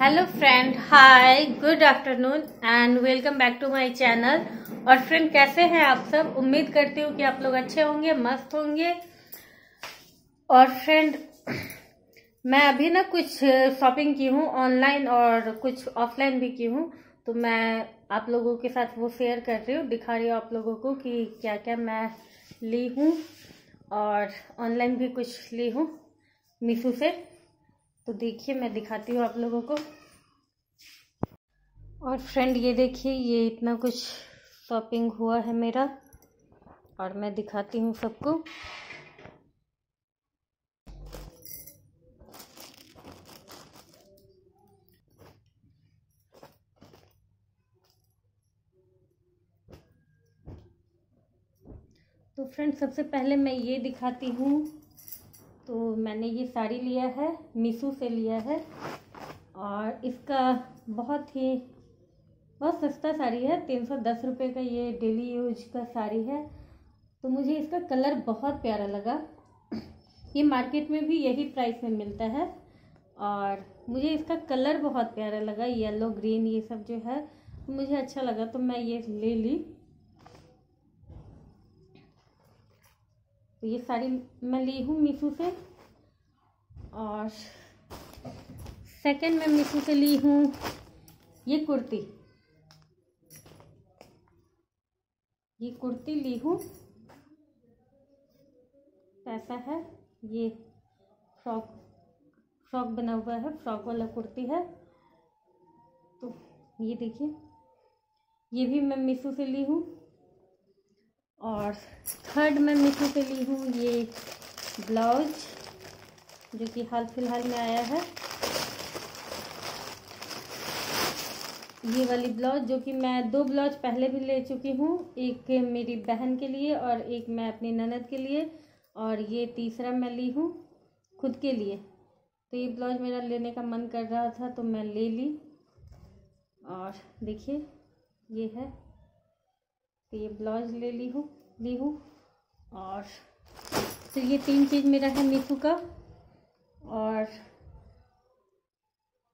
Hello friend hi good afternoon and welcome back to my channel और friend कैसे हैं आप सब? उम्मीद करती हूँ कि आप लोग अच्छे होंगे, मस्त होंगे। और फ्रेंड मैं अभी ना कुछ शॉपिंग की हूँ ऑनलाइन और कुछ ऑफलाइन भी की हूँ। तो मैं आप लोगों के साथ वो शेयर कर रही हूँ, दिखा रही हूँ आप लोगों को कि क्या क्या मैं ली हूँ। और ऑनलाइन भी कुछ ली हूँ मीशो से। तो देखिए, मैं दिखाती हूँ आप लोगों को। और फ्रेंड ये देखिए, ये इतना कुछ शॉपिंग हुआ है मेरा, और मैं दिखाती हूँ सबको। तो फ्रेंड सबसे पहले मैं ये दिखाती हूँ तो मैंने ये साड़ी लिया है, मीशो से लिया है और इसका बहुत ही, बहुत सस्ता साड़ी है, तीन सौ दस रुपये का ये डेली यूज़ का साड़ी है। तो मुझे इसका कलर बहुत प्यारा लगा। ये मार्केट में भी यही प्राइस में मिलता है और मुझे इसका कलर बहुत प्यारा लगा, येलो, ग्रीन, ये सब जो है तो मुझे अच्छा लगा तो मैं ये ले ली। तो ये साड़ी मैं ली हूँ मीशो से। और सेकंड में मीशो से ली हूँ ये कुर्ती। ये कुर्ती ली हूँ। ऐसा है, ये फ्रॉक फ्रॉक बना हुआ है, फ्रॉक वाला कुर्ती है। तो ये देखिए, ये भी मैं मीशो से ली हूँ। और थर्ड में मीशो से ली हूँ, ये ब्लाउज। जो कि हाल फ़िलहाल में आया है। ये वाली ब्लाउज जो कि मैं दो ब्लाउज पहले भी ले चुकी हूँ, एक मेरी बहन के लिए और एक मैं अपनी ननद के लिए और ये तीसरा मैं ली हूँ खुद के लिए। तो ये ब्लाउज मेरा लेने का मन कर रहा था तो मैं ले ली। और देखिए, ये है। तो ये ब्लाउज ले ली हूँ ली हूँ। और तो ये तीन चीज़ मेरा है मीशो का। और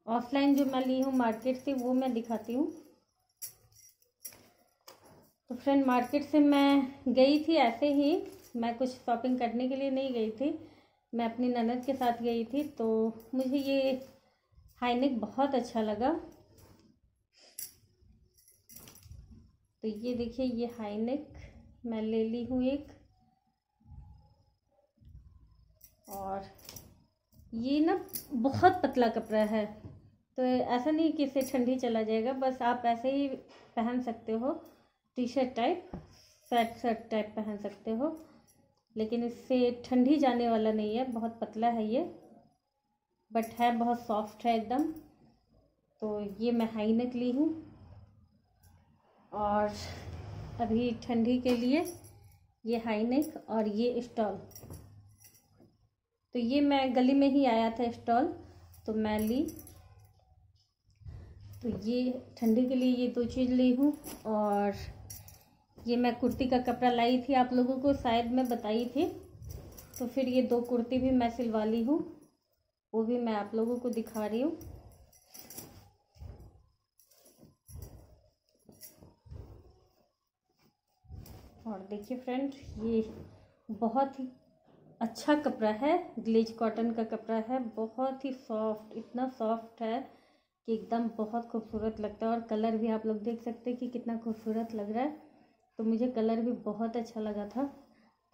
ऑफलाइन जो मैं ली हूँ मार्केट से, वो मैं दिखाती हूँ। तो फ्रेंड मार्केट से मैं गई थी ऐसे ही। मैं कुछ शॉपिंग करने के लिए नहीं गई थी। मैं अपनी ननद के साथ गई थी तो मुझे ये हाईनेक बहुत अच्छा लगा। तो ये देखिए, ये हाईनेक मैं ले ली हूँ एक। और ये ना बहुत पतला कपड़ा है। तो ऐसा नहीं कि इससे ठंडी चला जाएगा, बस आप ऐसे ही पहन सकते हो। T shirt type shirt shirt type पहन सकते हो। लेकिन इससे ठंडी जाने वाला नहीं है, बहुत पतला है ये। बट है, बहुत सॉफ्ट है एकदम। तो ये मैं हाई नेक ली हूँ। और अभी ठंडी के लिए ये हाई नेक और ये स्टॉल। तो ये मैं गली में ही आया था स्टॉल तो मैं ली। तो ये ठंडी के लिए ये दो चीज़ ली हूँ और ये मैं कुर्ती का कपड़ा लाई थी आप लोगों को, शायद मैं बताई थी। तो फिर ये दो कुर्ती भी मैं सिलवा ली हूँ, वो भी मैं आप लोगों को दिखा रही हूँ। और देखिए फ्रेंड ये बहुत ही अच्छा कपड़ा है, ग्लेज कॉटन का कपड़ा है, बहुत ही सॉफ्ट इतना सॉफ्ट है कि एकदम बहुत खूबसूरत लगता है। और कलर भी आप लोग देख सकते हैं कि कितना खूबसूरत लग रहा है। तो मुझे कलर भी बहुत अच्छा लगा था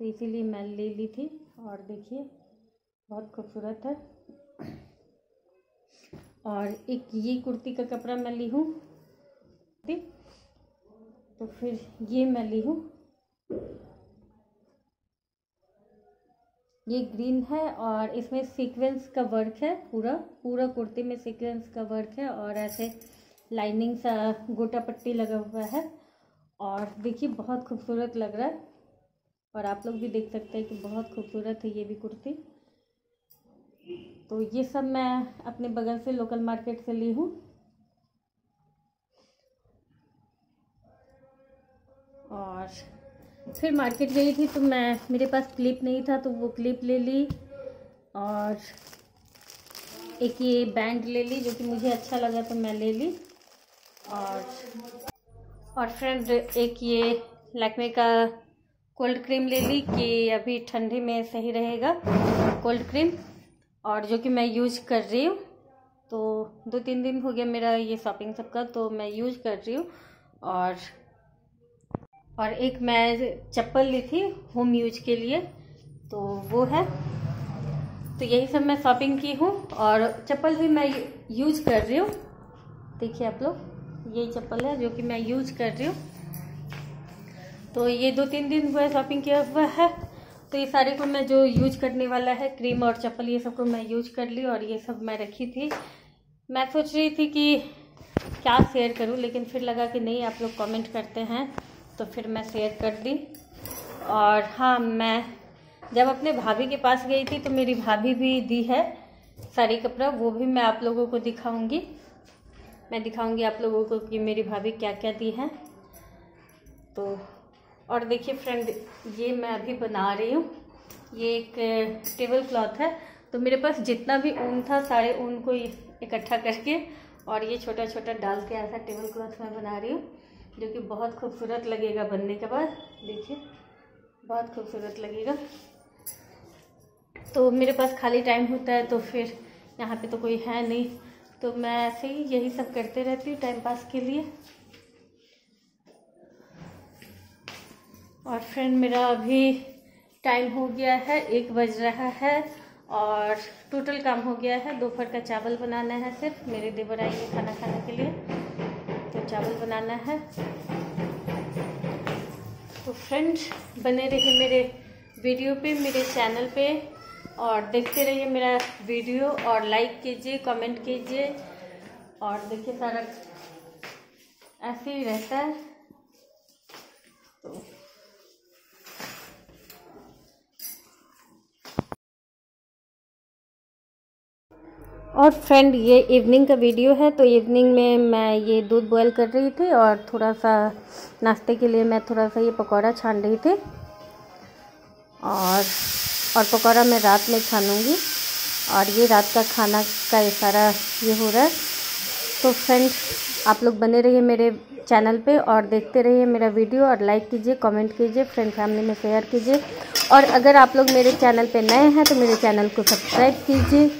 तो इसीलिए मैं ले ली थी। और देखिए, बहुत खूबसूरत है। और एक ये कुर्ती का कपड़ा मैं ली हूँ। तो फिर ये मैं ली हूँ। ये ग्रीन है और इसमें सीक्वेंस का वर्क है पूरा पूरा कुर्ती में सीक्वेंस का वर्क है और ऐसे लाइनिंग सा, गोटा पट्टी लगा हुआ है और देखिए बहुत खूबसूरत लग रहा है और आप लोग भी देख सकते हैं कि बहुत खूबसूरत है ये भी कुर्ती। तो ये सब मैं अपने बगल से लोकल मार्केट से ली हूँ। और फिर मार्केट गई थी तो मैं, मेरे पास क्लिप नहीं था तो वो क्लिप ले ली और एक ये बैंड ले ली जो कि मुझे अच्छा लगा तो मैं ले ली और और फ्रेंड एक ये लैक्मे का कोल्ड क्रीम ले ली कि अभी ठंडी में सही रहेगा कोल्ड क्रीम और जो कि मैं यूज़ कर रही हूँ। तो दो तीन दिन हो गया मेरा ये शॉपिंग सबका तो मैं यूज़ कर रही हूँ और और एक मैं चप्पल ली थी होम यूज़ के लिए तो वो है। तो यही सब मैं शॉपिंग की हूँ और चप्पल भी मैं यूज़ कर रही हूँ। देखिए आप लोग, यही चप्पल है जो कि मैं यूज़ कर रही हूँ। तो ये दो तीन दिन हुआ शॉपिंग किया हुआ है तो ये सारे को मैं जो यूज़ करने वाला है क्रीम और चप्पल, ये सबको मैं यूज़ कर ली और ये सब मैं रखी थी। मैं सोच रही थी कि क्या शेयर करूँ, लेकिन फिर लगा कि नहीं, आप लोग कमेंट करते हैं। तो फिर मैं शेयर कर दी। और हाँ मैं जब अपने भाभी के पास गई थी तो मेरी भाभी भी दी है साड़ी कपड़ा। वो भी मैं आप लोगों को दिखाऊँगी। मैं दिखाऊँगी आप लोगों को कि मेरी भाभी क्या क्या दी है। तो और देखिए फ्रेंड ये मैं अभी बना रही हूँ। ये एक टेबल क्लॉथ है। तो मेरे पास जितना भी ऊन था, सारे ऊन को इकट्ठा करके और ये छोटा छोटा डाल के ऐसा टेबल क्लॉथ मैं बना रही हूँ। जो कि बहुत खूबसूरत लगेगा बनने के बाद। देखिए, बहुत खूबसूरत लगेगा। तो मेरे पास खाली टाइम होता है तो फिर यहाँ पे तो कोई है नहीं। तो मैं ऐसे ही यही सब करते रहती हूँ टाइम पास के लिए। और फ्रेंड मेरा अभी टाइम हो गया है, एक बज रहा है और टोटल काम हो गया है। दोपहर का चावल बनाना है सिर्फ़, मेरे देवर आएँगे खाना खाने के लिए। तो चावल बनाना है। तो फ्रेंड्स बने रहिए मेरे वीडियो पे, मेरे चैनल पे, और देखते रहिए मेरा वीडियो और लाइक कीजिए कमेंट कीजिए, और देखिए सारा ऐसे ही रहता है। तो और फ्रेंड ये इवनिंग का वीडियो है तो इवनिंग में मैं ये दूध बॉयल कर रही थी और थोड़ा सा नाश्ते के लिए मैं थोड़ा सा ये पकौड़ा छान रही थी। और और पकौड़ा मैं रात में छानूँगी। और ये रात का खाना का ये सारा ये हो रहा है। तो फ्रेंड आप लोग बने रहिए मेरे चैनल पे और देखते रहिए मेरा वीडियो और लाइक कीजिए कमेंट कीजिए फ्रेंड फैमिली में शेयर कीजिए। और अगर आप लोग मेरे चैनल पे नए हैं तो मेरे चैनल को सब्सक्राइब कीजिए।